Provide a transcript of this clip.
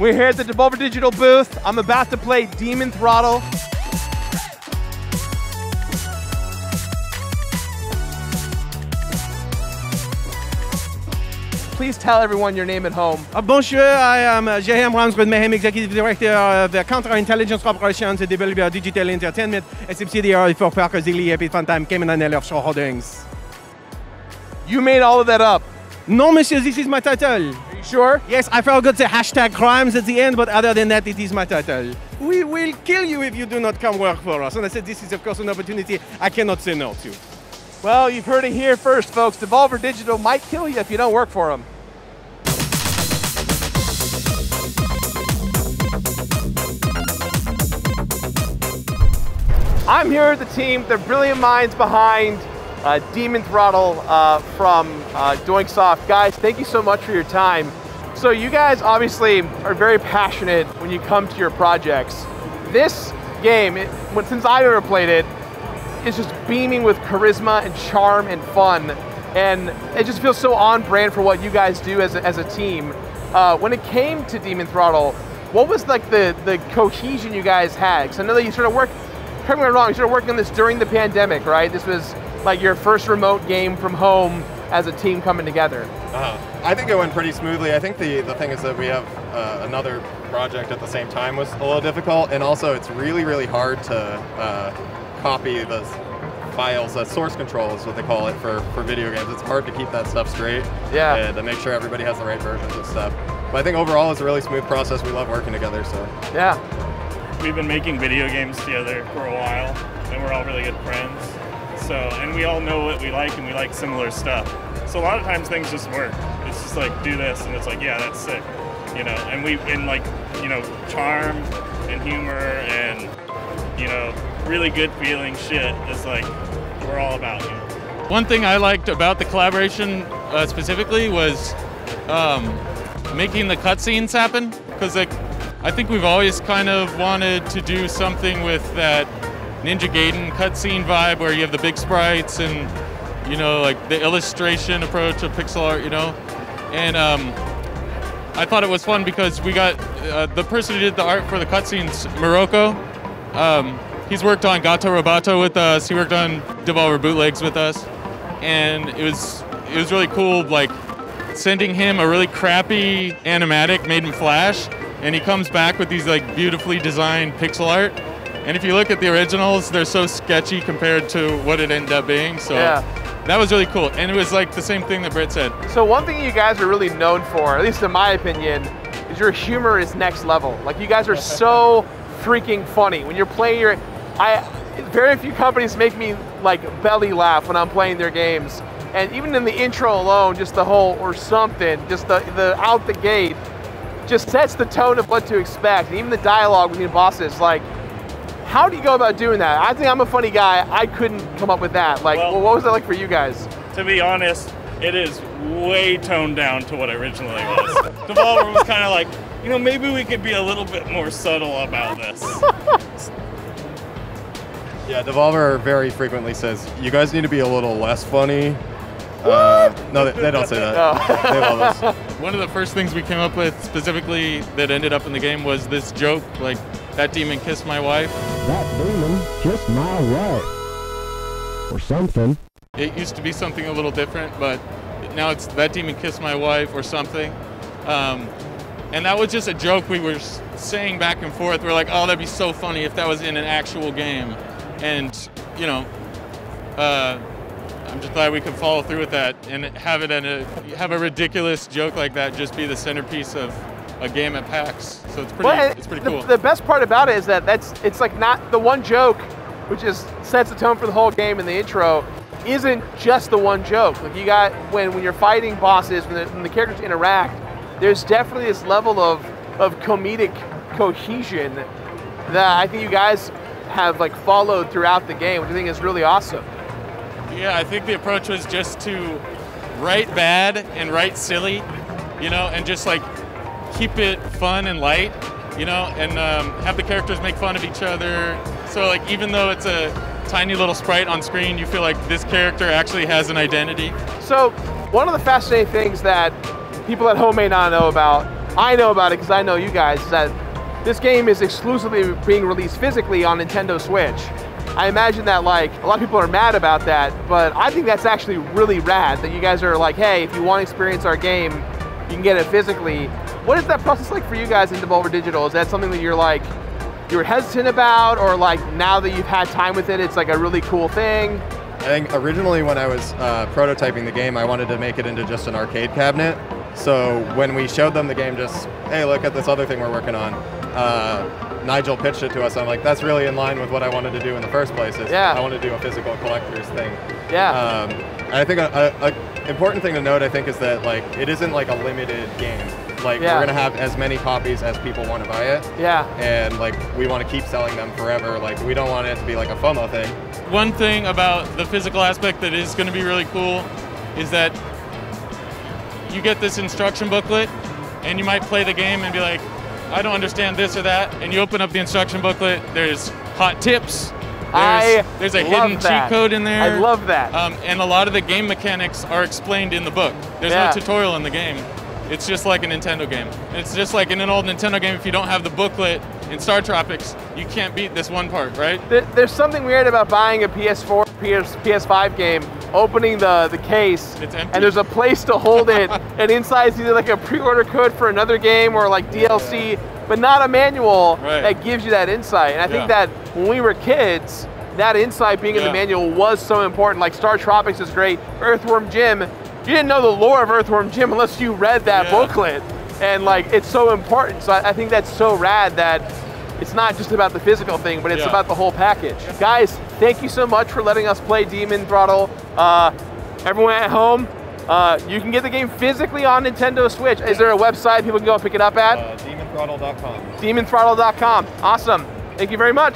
We're here at the Devolver Digital booth. I'm about to play Demon Throttle. Please tell everyone your name at home. Uh, bonjour, I am uh, J.M. Ramswood Mayhem, Executive Director of the Counterintelligence Operations at Devolver Digital Entertainment, a subsidiary for Parker Zilli Epic Funtime Cayman and Holdings. You made all of that up. No, monsieur, this is my title. Are you sure? Yes, I forgot the hashtag crimes at the end, but other than that, it is my title. We will kill you if you do not come work for us. And I said, this is, of course, an opportunity I cannot say no to. Well, you've heard it here first, folks. Devolver Digital might kill you if you don't work for them. I'm here with the team, the brilliant minds behind uh, Demon Throttle uh, from uh, Doinksoft. Guys, thank you so much for your time. So you guys obviously are very passionate when you come to your projects. This game, it, since I've ever played it, is just beaming with charisma and charm and fun. And it just feels so on brand for what you guys do as a, as a team. Uh, when it came to Demon Throttle, what was like the, the cohesion you guys had? Because I know that you sort of worked, correct me wrong, you started working on this during the pandemic, right? This was like your first remote game from home as a team coming together. Uh, I think it went pretty smoothly. I think the, the thing is that we have uh, another project at the same time was a little difficult, and also it's really, really hard to uh, copy the files. Uh, source control is what they call it for, for video games. It's hard to keep that stuff straight. Yeah. And to make sure everybody has the right versions of stuff. But I think overall it's a really smooth process. We love working together. So. Yeah. We've been making video games together for a while, and we're all really good friends. So, and we all know what we like, and we like similar stuff. So a lot of times things just work. It's just like do this, and it's like yeah, that's sick, you know. And we in like you know charm and humor and you know really good feeling shit. is like we're all about you. One thing I liked about the collaboration uh, specifically was um, making the cutscenes happen because like I think we've always kind of wanted to do something with that Ninja Gaiden cutscene vibe where you have the big sprites and you know like the illustration approach of pixel art, you know, and um, I thought it was fun because we got uh, the person who did the art for the cutscenes, Morocco. Um, he's worked on Gato Roboto with us. He worked on Devolver Bootlegs with us, and it was it was really cool. Like sending him a really crappy animatic made in Flash, and he comes back with these like beautifully designed pixel art. And if you look at the originals, they're so sketchy compared to what it ended up being. So Yeah. that was really cool. And it was like the same thing that Britt said. So one thing you guys are really known for, at least in my opinion, is your humor is next level. Like you guys are so freaking funny when you're playing your. I very few companies make me like belly laugh when I'm playing their games, and even in the intro alone, just the whole or something, just the the out the gate, just sets the tone of what to expect. And even the dialogue between bosses, like. How do you go about doing that? I think I'm a funny guy. I couldn't come up with that. Like, Well- what was that like for you guys? To be honest, it is way toned down to what it originally was. Devolver was kind of like, you know, maybe we could be a little bit more subtle about this. Yeah, Devolver very frequently says, you guys need to be a little less funny. Uh, no, they, they don't say that. Oh. They love us. One of the first things we came up with specifically that ended up in the game was this joke, like that demon kissed my wife. That demon kissed my wife. Or something. It used to be something a little different, but now it's that demon kissed my wife or something. Um, and that was just a joke we were saying back and forth. We're like, oh, that'd be so funny if that was in an actual game. And, you know, uh, I'm just glad we could follow through with that and have it in a have a ridiculous joke like that just be the centerpiece of a game at PAX. So it's pretty Well, it's pretty the, cool. The best part about it is that that's it's like not the one joke, which is sets the tone for the whole game in the intro, isn't just the one joke. Like you got when when you're fighting bosses, when the, when the characters interact, there's definitely this level of of comedic cohesion that I think you guys have like followed throughout the game, which I think is really awesome. Yeah, I think the approach was just to write bad and write silly, you know, and just like keep it fun and light, you know, and um, have the characters make fun of each other. So like even though it's a tiny little sprite on screen, you feel like this character actually has an identity. So, one of the fascinating things that people at home may not know about, I know about it because I know you guys is that this game is exclusively being released physically on Nintendo Switch. I imagine that like a lot of people are mad about that, but I think that's actually really rad that you guys are like, hey, if you want to experience our game, you can get it physically. What is that process like for you guys in Devolver Digital? Is that something that you're like you're hesitant about, or like now that you've had time with it, it's like a really cool thing? I think originally when I was uh, prototyping the game, I wanted to make it into just an arcade cabinet. So when we showed them the game, just hey, look at this other thing we're working on. Uh, Nigel pitched it to us. I'm like, that's really in line with what I wanted to do in the first place. Is Yeah. I want to do a physical collector's thing. Yeah. Um, and I think a, a, a important thing to note, I think, is that like it isn't like a limited game. Like Yeah. we're gonna have as many copies as people want to buy it, yeah. and like we want to keep selling them forever. Like we don't want it to be like a FOMO thing. One thing about the physical aspect that is going to be really cool is that you get this instruction booklet and you might play the game and be like, I don't understand this or that. And you open up the instruction booklet, there's hot tips. There's, I there's a hidden that. cheat code in there. I love that. Um, and a lot of the game mechanics are explained in the book. There's Yeah. no tutorial in the game. It's just like a Nintendo game. It's just like in an old Nintendo game, if you don't have the booklet in Star Tropics, you can't beat this one part, right? There- There's something weird about buying a PS4, PS, PS5 game, opening the, the case, and there's a place to hold it, and inside is either like a pre-order code for another game or like DLC, but not a manual Right. that gives you that insight. And I think Yeah. that when we were kids, that insight being in the manual was so important. Like Star Tropics is great, Earthworm Jim, you didn't know the lore of Earthworm Jim unless you read that Yeah. booklet. And like, it's so important. So I, I think that's so rad that it's not just about the physical thing, but it's Yeah. about the whole package. Guys, thank you so much for letting us play Demon Throttle. Uh, everyone at home, uh, you can get the game physically on Nintendo Switch. Is there a website people can go pick it up at? Uh, DemonThrottle.com. DemonThrottle.com. Awesome. Thank you very much.